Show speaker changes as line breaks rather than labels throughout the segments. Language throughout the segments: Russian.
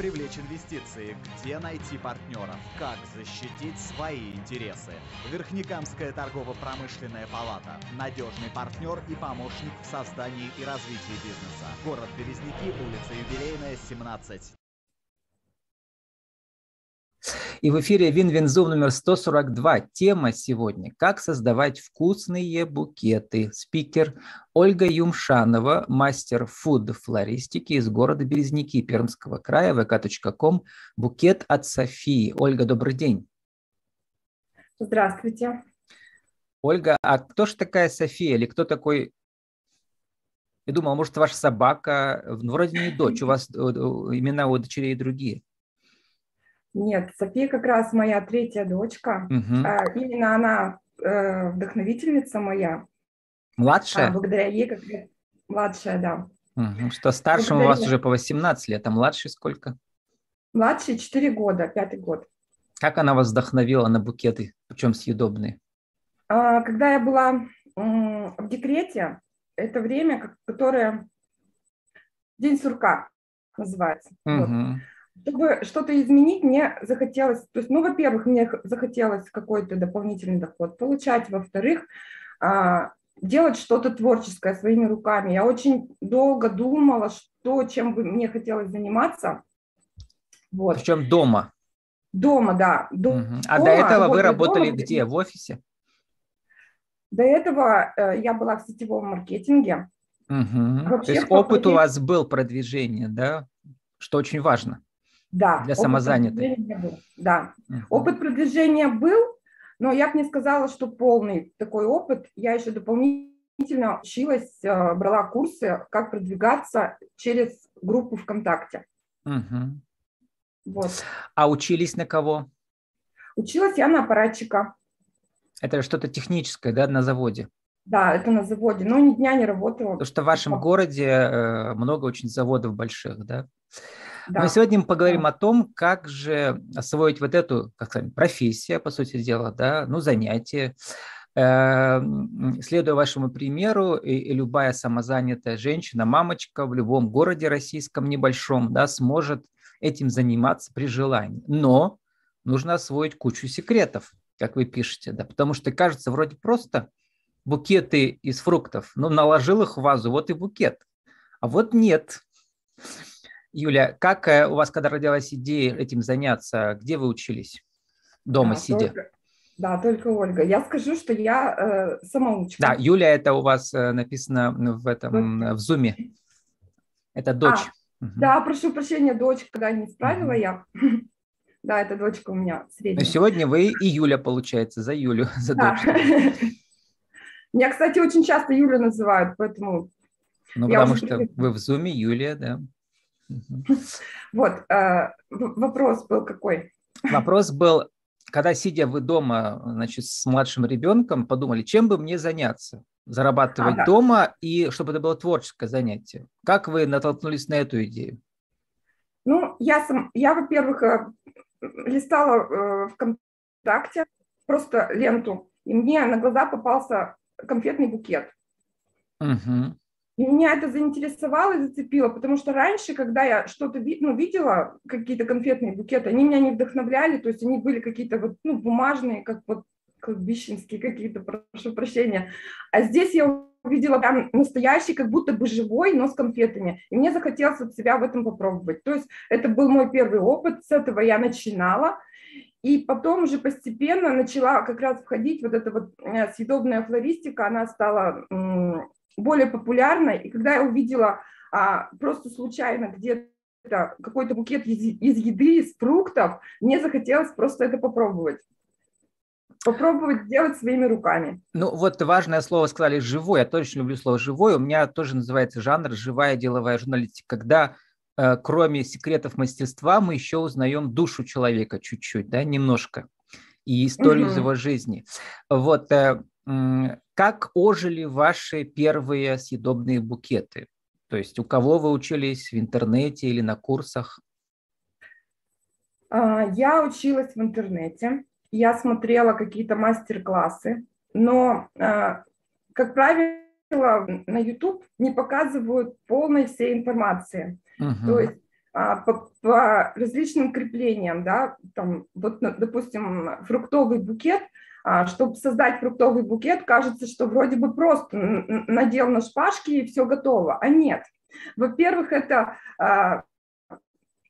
привлечь инвестиции? Где найти партнеров? Как защитить свои интересы? Верхнекамская торгово-промышленная палата. Надежный партнер и помощник в создании и развитии бизнеса. Город Березники, улица Юбилейная, 17.
И в эфире Win-Win Zoom номер 142. Тема сегодня «Как создавать вкусные букеты». Спикер Ольга Юмшанова, мастер фуд-флористики из города Березники Пермского края, vk.com, букет от Софии. Ольга, добрый день.
Здравствуйте.
Ольга, а кто же такая София или кто такой я думал, может, ваша собака, ну, вроде не дочь, у вас э, э, имена у дочерей другие.
Нет, София как раз моя третья дочка. Угу. Именно она э, вдохновительница моя.
Младшая? А,
благодаря ей как младшая, да.
Угу. Что старшему благодаря... у вас уже по 18 лет, а младший сколько?
Младший 4 года, пятый год.
Как она вас вдохновила на букеты, причем съедобные?
А, когда я была в декрете, это время, которое День сурка называется. Угу. Вот чтобы что-то изменить, мне захотелось, то есть, ну, во-первых, мне захотелось какой-то дополнительный доход получать, во-вторых, а, делать что-то творческое своими руками. Я очень долго думала, что, чем бы мне хотелось заниматься.
Вот. Причем дома?
Дома, да.
Угу. А до этого вы работали дома. где? В офисе?
До этого э, я была в сетевом маркетинге.
Угу. Вообще, То есть опыт у вас был продвижения, да? Что очень важно.
Да.
Для самозанятых.
Да. Uh-huh. Опыт продвижения был, но я бы не сказала, что полный такой опыт. Я еще дополнительно училась, э, брала курсы, как продвигаться через группу ВКонтакте.
Uh-huh. Вот. А учились на кого?
Училась я на аппаратчика.
Это что-то техническое, да, на заводе?
Да, это на заводе, но ни дня не работала.
Потому что в вашем городе э, много очень заводов больших, да? Да. Но сегодня мы поговорим о том, как же освоить вот эту, как сказать, профессию, по сути дела, да, ну, занятие. Э, следуя вашему примеру, и, и любая самозанятая женщина, мамочка в любом городе российском небольшом, да, сможет этим заниматься при желании. Но нужно освоить кучу секретов, как вы пишете, да, потому что кажется вроде просто букеты из фруктов, ну, наложил их в вазу, вот и букет. А вот нет. Юля, как э, у вас, когда родилась идея этим заняться, где вы учились? Дома да, сидя?
Только, да, только Ольга. Я скажу, что я э, самоучка.
Да, Юля, это у вас э, написано в этом, дочь. в зуме. Это дочь.
А, угу. Да, прошу прощения, дочь, когда не справила угу. я. Да, это дочка у меня средняя.
Но сегодня вы и Юля, получается, за Юлю, за да. дочку.
Меня, кстати, очень часто Юля называют, поэтому...
Ну, потому что вы в зуме Юлия, да.
Вот, э, вопрос был какой?
Вопрос был, когда сидя вы дома, значит, с младшим ребенком, подумали, чем бы мне заняться? Зарабатывать а, да. дома и чтобы это было творческое занятие. Как вы натолкнулись на эту идею?
Ну, я, сам, я во-первых, э, листала э, ВКонтакте просто ленту, и мне на глаза попался конфетный букет. Угу. И меня это заинтересовало и зацепило, потому что раньше, когда я что-то ну, видела, какие-то конфетные букеты, они меня не вдохновляли, то есть они были какие-то вот, ну, бумажные, как вот кладбищенские какие-то, прошу прощения. А здесь я увидела прям настоящий, как будто бы живой, но с конфетами. И мне захотелось вот себя в этом попробовать. То есть это был мой первый опыт, с этого я начинала. И потом уже постепенно начала как раз входить вот эта вот э, съедобная флористика, она стала более популярной. И когда я увидела а, просто случайно где-то какой-то букет из, из еды, из фруктов, мне захотелось просто это попробовать. Попробовать сделать своими руками.
Ну вот важное слово сказали «живой». Я тоже люблю слово «живой». У меня тоже называется жанр «живая деловая журналистика», когда э, кроме секретов мастерства мы еще узнаем душу человека чуть-чуть, да, немножко, и историю угу. его жизни. Вот э, как ожили ваши первые съедобные букеты? То есть у кого вы учились в интернете или на курсах?
А, я училась в интернете, я смотрела какие-то мастер-классы, но, а, как правило, на YouTube не показывают полной всей информации. Угу. То есть а, по, по различным креплениям, да, там, вот, допустим, фруктовый букет, чтобы создать фруктовый букет, кажется, что вроде бы просто надел на шпажки и все готово, а нет. Во-первых, это а,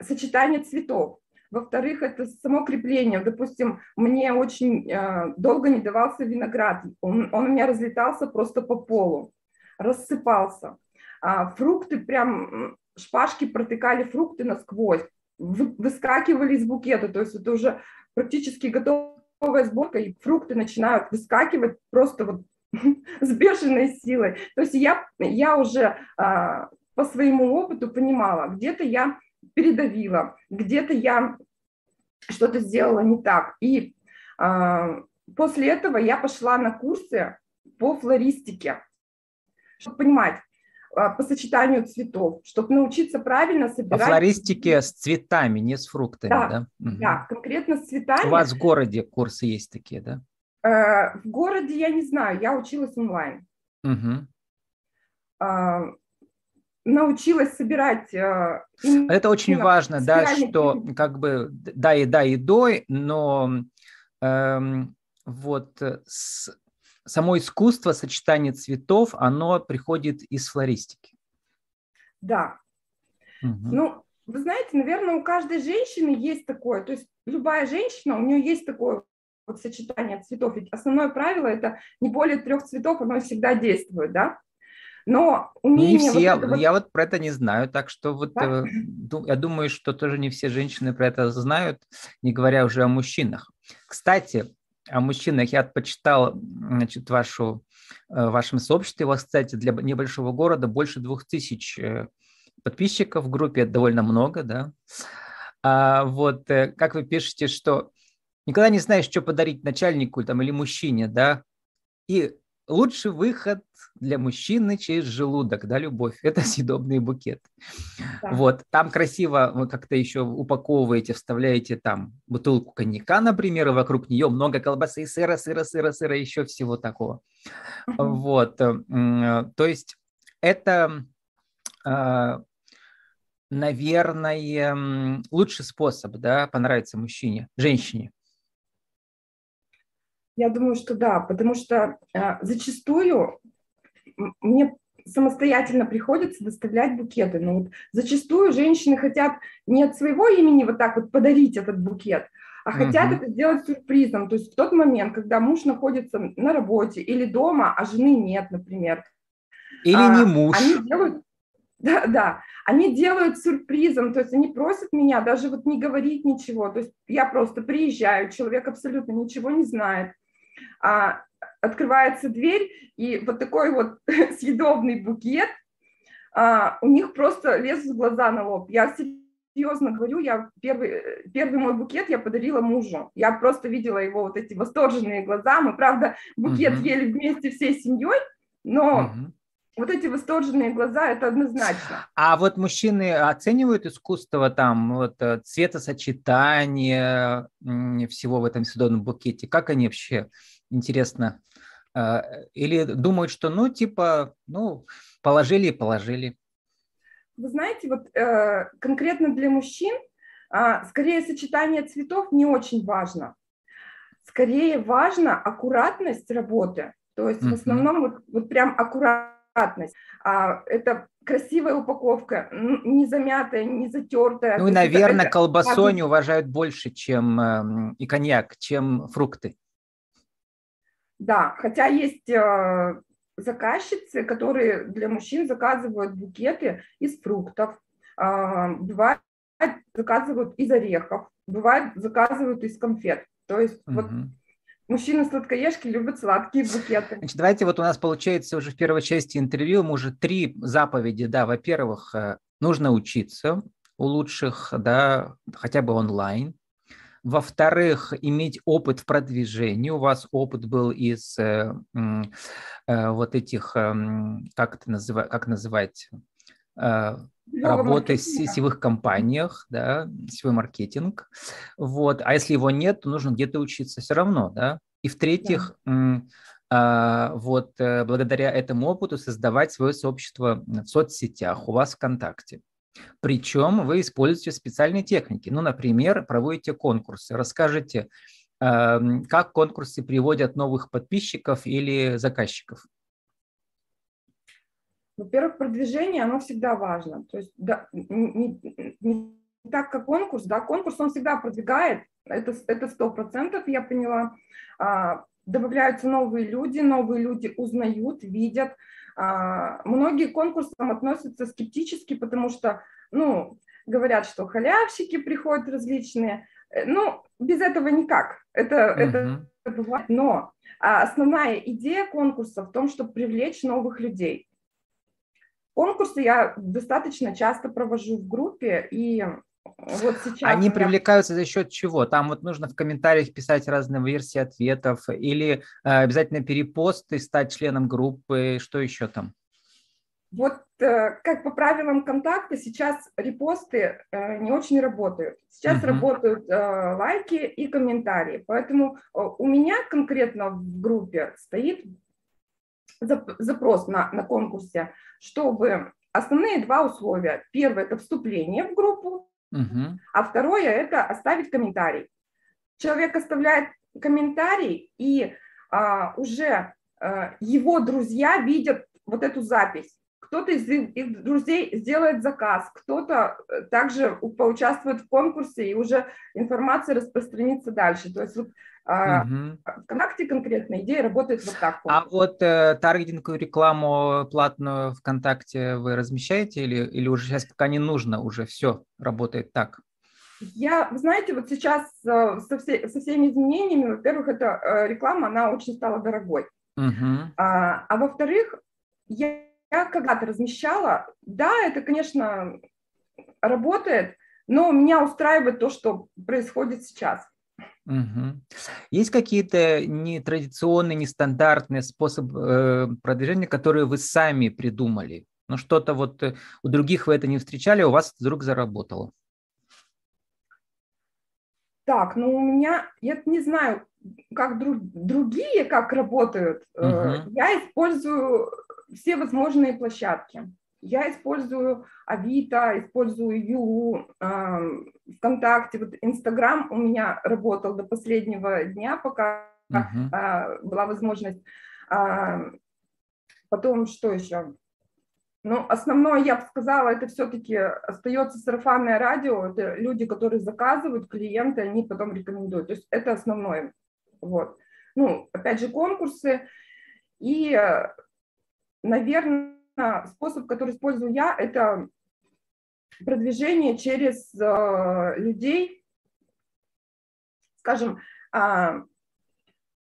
сочетание цветов. Во-вторых, это само крепление. Допустим, мне очень э, долго не давался виноград. Он, у меня разлетался просто по полу, рассыпался. А, фрукты прям, шпажки протыкали фрукты насквозь, вы, выскакивали из букета. То есть это уже практически готовая сборка, и фрукты начинают выскакивать просто вот с бешеной силой. То есть я, я уже а, по своему опыту понимала, где-то я передавила, где-то я что-то сделала не так. И э, после этого я пошла на курсы по флористике, чтобы понимать, по сочетанию цветов, чтобы научиться правильно собирать.
По флористике с цветами, не с фруктами, да?
Да, угу. да конкретно с цветами.
У вас в городе курсы есть такие, да?
Э, в городе я не знаю, я училась онлайн. Угу научилась собирать. Э,
Это очень важно, да, что как бы да и да и до, но эм, вот э, с, само искусство сочетания цветов, оно приходит из флористики.
Да. Угу. Ну, вы знаете, наверное, у каждой женщины есть такое, то есть любая женщина, у нее есть такое вот сочетание цветов. Ведь основное правило это не более трех цветов, оно всегда действует, да?
Но умение... Не все, вот вот... я вот про это не знаю, так что вот да? э, я думаю, что тоже не все женщины про это знают, не говоря уже о мужчинах. Кстати, о мужчинах я почитал, значит, вашу, э, в вашем сообществе, у вас, кстати, для небольшого города больше двух тысяч э, подписчиков в группе, это довольно много, да. А вот как вы пишете, что никогда не знаешь, что подарить начальнику там, или мужчине, да, и лучший выход для мужчины через желудок, да, любовь, это съедобный букет. Да. Вот, там красиво вы как-то еще упаковываете, вставляете там бутылку коньяка, например, и вокруг нее много колбасы, сыра, сыра, сыра, сыра, еще всего такого. Вот, э, то есть это, э, наверное, лучший способ, да, понравиться мужчине, женщине.
Я думаю, что да, потому что э, зачастую мне самостоятельно приходится доставлять букеты. Но вот зачастую женщины хотят не от своего имени вот так вот подарить этот букет, а хотят uh-huh. это сделать сюрпризом. То есть в тот момент, когда муж находится на работе или дома, а жены нет, например.
Или а, не муж.
Они делают, да, да, они делают сюрпризом, то есть они просят меня даже вот не говорить ничего. То есть я просто приезжаю, человек абсолютно ничего не знает. А, открывается дверь, и вот такой вот съедобный букет, а, у них просто лезут глаза на лоб. Я серьезно говорю, я первый, первый мой букет я подарила мужу. Я просто видела его вот эти восторженные глаза. Мы, правда, букет uh-huh. ели вместе всей семьей, но uh-huh. вот эти восторженные глаза – это однозначно.
А вот мужчины оценивают искусство там, вот э, цветосочетание всего в этом съедобном букете? Как они вообще, интересно, а, или думают, что, ну, типа, ну, положили и положили?
Вы знаете, вот э, конкретно для мужчин, э, скорее сочетание цветов не очень важно. Скорее важна аккуратность работы. То есть uh-huh. в основном вот, вот прям аккуратность. А, это красивая упаковка, не замятая, не затертая.
Ну и, наверное, это, колбасу они уважают больше, чем э, и коньяк, чем фрукты.
Да, хотя есть э, заказчицы, которые для мужчин заказывают букеты из фруктов, э, бывает заказывают из орехов, бывает заказывают из конфет. То есть угу. вот Мужчины-сладкоежки любят сладкие букеты.
Значит, давайте вот у нас получается уже в первой части интервью мы уже три заповеди. Да, во-первых, э, нужно учиться у лучших, да, хотя бы онлайн. Во-вторых, иметь опыт в продвижении. У вас опыт был из э, э, вот этих, э, как это называть, как называть, э, работы в сетевых компаниях, да, сетевой маркетинг. Вот. А если его нет, то нужно где-то учиться все равно, да. И в-третьих, да. А, вот э, благодаря этому опыту создавать свое сообщество в соцсетях, у вас ВКонтакте. Причем вы используете специальные техники. Ну, например, проводите конкурсы. Расскажите, эм, как конкурсы приводят новых подписчиков или заказчиков?
Во-первых, продвижение, оно всегда важно. То есть да, не, не так, как конкурс, да, конкурс он всегда продвигает, это это сто процентов, я поняла. А, добавляются новые люди, новые люди узнают, видят. А, многие к конкурсам относятся скептически, потому что, ну, говорят, что халявщики приходят различные. Э, ну, без этого никак. Это, uh-huh. это бывает. Но а, основная идея конкурса в том, чтобы привлечь новых людей. Конкурсы я достаточно часто провожу в группе, и вот сейчас...
Они привлекаются за счет чего? Там вот нужно в комментариях писать разные версии ответов или э, обязательно перепосты, стать членом группы, что еще там?
Вот э, как по правилам контакта сейчас репосты э, не очень работают. Сейчас uh-huh. работают э, лайки и комментарии. Поэтому э, у меня конкретно в группе стоит запрос на, на конкурсе, чтобы основные два условия. Первое – это вступление в группу, угу. а второе – это оставить комментарий. Человек оставляет комментарий, и а, уже а, его друзья видят вот эту запись. Кто-то из их друзей сделает заказ, кто-то э, также поучаствует в конкурсе, и уже информация распространится дальше. То есть вот угу. ВКонтакте конкретно идея работает вот так.
А вот э, таргетинговую рекламу платную ВКонтакте вы размещаете или, или уже сейчас пока не нужно, уже все работает так?
Я, вы знаете, вот сейчас э, со, все, со всеми изменениями, во-первых, эта э, реклама, она очень стала дорогой. Угу. А, а во-вторых, я, я когда-то размещала, да, это, конечно, работает, но меня устраивает то, что происходит сейчас.
Угу. Есть какие-то нетрадиционные, нестандартные способы э, продвижения, которые вы сами придумали? Ну, что-то вот э, у других вы это не встречали, а у вас вдруг заработало?
Так, ну у меня, я не знаю, как друг, другие, как работают. Угу. Я использую все возможные площадки. Я использую Авито, использую Юлу, ВКонтакте, вот Инстаграм у меня работал до последнего дня, пока uh-huh. была возможность. Потом что еще? Ну, основное, я бы сказала, это все-таки остается сарафанное радио, это люди, которые заказывают, клиенты, они потом рекомендуют. То есть это основное. Вот. Ну, опять же, конкурсы. И, наверное, способ, который использую я, это продвижение через э, людей, скажем, э,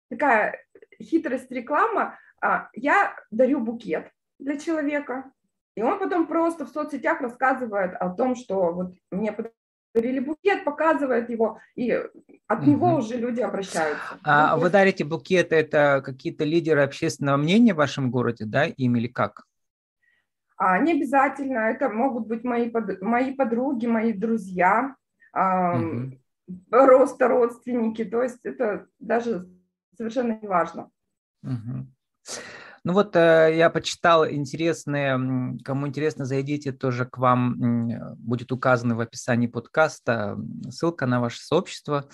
такая хитрость реклама. Э, я дарю букет для человека, и он потом просто в соцсетях рассказывает о том, что вот мне подарили букет, показывает его, и от угу. него уже люди обращаются.
А ну, вы дарите букет, это какие-то лидеры общественного мнения в вашем городе, да, им или как?
А, не обязательно, это могут быть мои, под, мои подруги, мои друзья, а, угу. роста родственники, то есть это даже совершенно не важно.
Угу. Ну вот э, я почитал интересные, кому интересно, зайдите тоже к вам, будет указано в описании подкаста ссылка на ваше сообщество.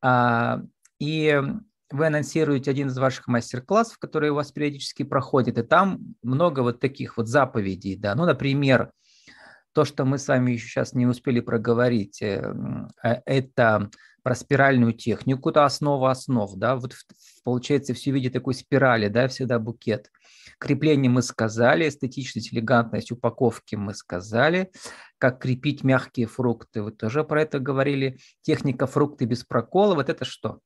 А, и вы анонсируете один из ваших мастер-классов, который у вас периодически проходит, и там много вот таких вот заповедей, да, ну, например, то, что мы с вами еще сейчас не успели проговорить, э, э, это про спиральную технику, это основа основ, да, вот получается все в виде такой спирали, да, всегда букет. Крепление мы сказали, эстетичность, элегантность упаковки мы сказали, как крепить мягкие фрукты, вы тоже про это говорили, техника фрукты без прокола, вот это что?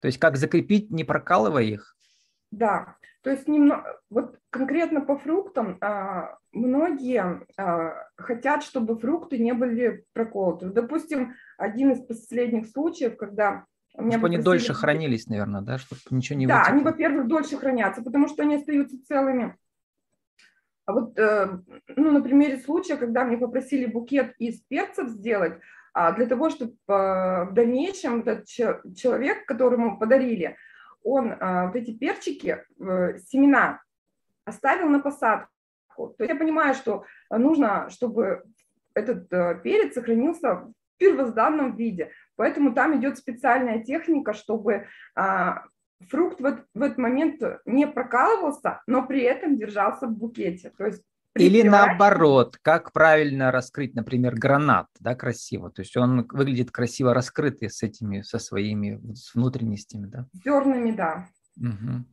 То есть как закрепить, не прокалывая их?
Да, то есть немного, вот конкретно по фруктам а, многие а, хотят, чтобы фрукты не были проколоты. Допустим, один из последних случаев, когда
меня чтобы они дольше хранились, наверное, да, чтобы ничего не
Да, вытекло. они, во-первых, дольше хранятся, потому что они остаются целыми. А вот, э, ну, на примере случая, когда мне попросили букет из перцев сделать, для того, чтобы а, в дальнейшем этот человек, которому подарили, он а, вот эти перчики, семена оставил на посадку. То есть я понимаю, что нужно, чтобы этот э, перец сохранился в первозданном виде. Поэтому там идет специальная техника, чтобы а, фрукт в этот момент не прокалывался, но при этом держался в букете. То есть
или наоборот, как правильно раскрыть, например, гранат, да, красиво. То есть он выглядит красиво раскрытый с этими, со своими с внутренностями, да?
Зернами, да.
Угу.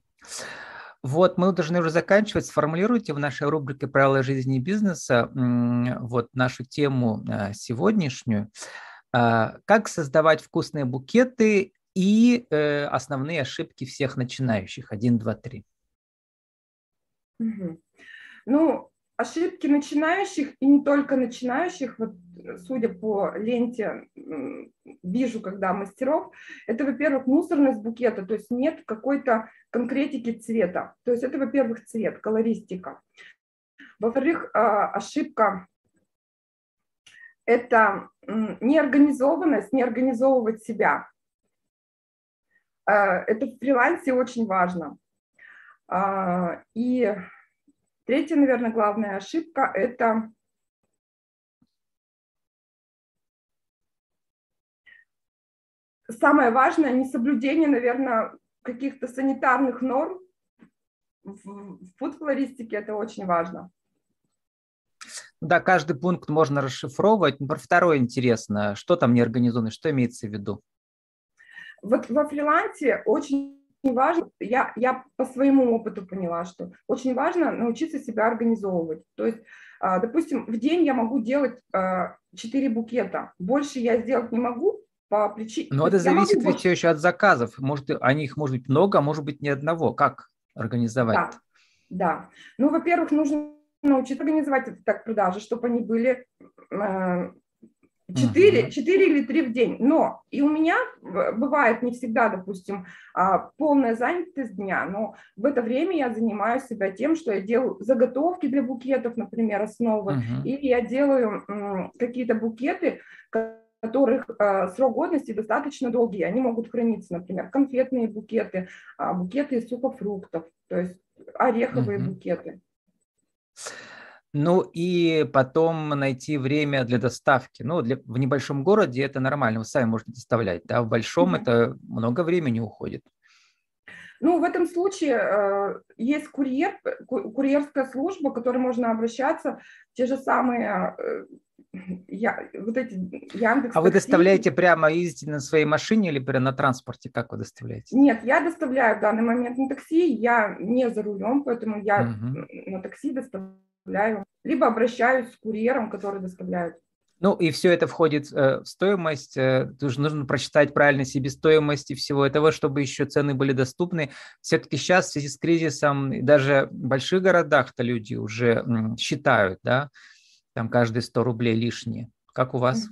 Вот мы должны уже заканчивать. Сформулируйте в нашей рубрике «Правила жизни и бизнеса» вот нашу тему э, сегодняшнюю. А, как создавать вкусные букеты и э, основные ошибки всех начинающих. Один, два, три.
Угу. Ну, ошибки начинающих и не только начинающих, вот, судя по ленте, вижу, когда мастеров, это, во-первых, мусорность букета, то есть нет какой-то конкретики цвета. То есть это, во-первых, цвет, колористика. Во-вторых, а, ошибка – это неорганизованность, не организовывать себя. А, это в фрилансе очень важно. А, и третья, наверное, главная ошибка – это самое важное – несоблюдение, наверное, каких-то санитарных норм. В фуд-флористике это очень важно.
Да, каждый пункт можно расшифровывать. Про второе интересно, что там не организовано, что имеется в виду?
Вот во фрилансе очень важно, я, я по своему опыту поняла, что очень важно научиться себя организовывать. То есть, а, допустим, в день я могу делать 4 а, букета, больше я сделать не могу, по причине...
Но это зависит могу... ведь все еще от заказов. Может, о них может быть много, а может быть ни одного. Как организовать?
Да, да. Ну, во-первых, нужно научиться организовать это так продажи, чтобы они были э, 4, 4 или 3 в день. Но и у меня бывает не всегда, допустим, а, полная занятость дня, но в это время я занимаю себя тем, что я делаю заготовки для букетов, например, основы, uh-huh. или я делаю какие-то букеты, которых э, срок годности достаточно долгий. Они могут храниться, например, конфетные букеты, э, букеты из сухофруктов, то есть ореховые uh-huh. букеты.
Ну и потом найти время для доставки. Ну, для, в небольшом городе это нормально, вы сами можете доставлять, да, в большом mm-hmm. это много времени уходит.
Ну, в этом случае э, есть курьер, курьерская служба, к которой можно обращаться, те же самые э, я, вот эти Яндекс.
А вы доставляете прямо, ездите на своей машине или прямо на транспорте? Как вы доставляете?
Нет, я доставляю в данный момент на такси, я не за рулем, поэтому я угу. на такси доставляю, либо обращаюсь с курьером, который доставляет.
Ну и все это входит э, в стоимость. Э, нужно прочитать правильно себестоимость и всего этого, чтобы еще цены были доступны. Все-таки сейчас в связи с кризисом даже в больших городах-то люди уже м, считают, да, там каждые 100 рублей лишние. Как у вас?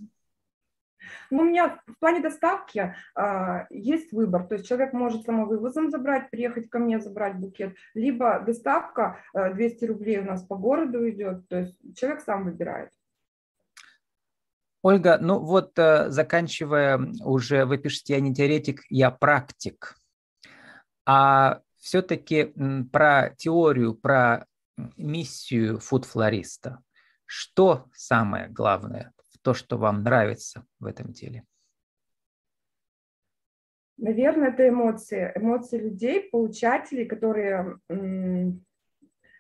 Ну, у меня в плане доставки а, есть выбор. То есть человек может самовывозом забрать, приехать ко мне забрать букет, либо доставка а, 200 рублей у нас по городу идет. То есть человек сам выбирает.
Ольга, ну вот э, заканчивая уже, вы пишете, я не теоретик, я практик. А все-таки про теорию, про миссию фуд-флориста – что самое главное, то, что вам нравится в этом деле?
Наверное, это эмоции. Эмоции людей, получателей, которые...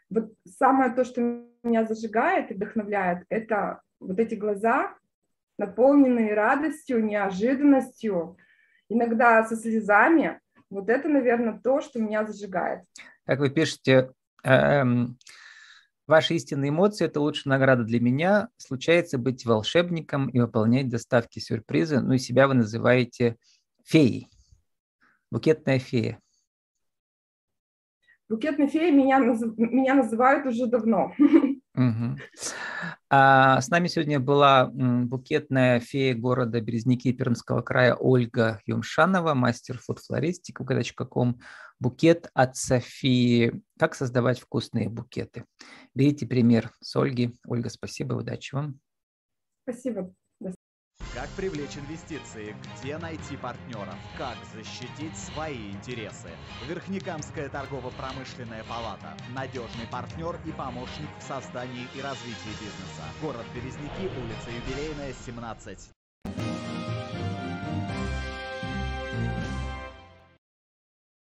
Вот самое то, что меня зажигает и вдохновляет, это вот эти глаза, наполненные радостью, неожиданностью, иногда со слезами. Вот это, наверное, то, что меня зажигает.
Как вы пишете, эм, Ваши истинные эмоции – это лучшая награда для меня. Случается быть волшебником и выполнять доставки сюрпризы. Ну и себя вы называете феей. Букетная фея.
Букетной феей меня, меня называют уже давно.
Угу. А, с нами сегодня была букетная фея города Березники Пермского края Ольга Юмшанова, мастер фудфлористики, вк.ком. Букет от Софии. Как создавать вкусные букеты. Берите пример с Ольги. Ольга, спасибо, удачи вам.
Спасибо.
Как привлечь инвестиции? Где найти партнеров? Как защитить свои интересы? Верхнекамская торгово-промышленная палата. Надежный партнер и помощник в создании и развитии бизнеса. Город Березники, улица Юбилейная, 17.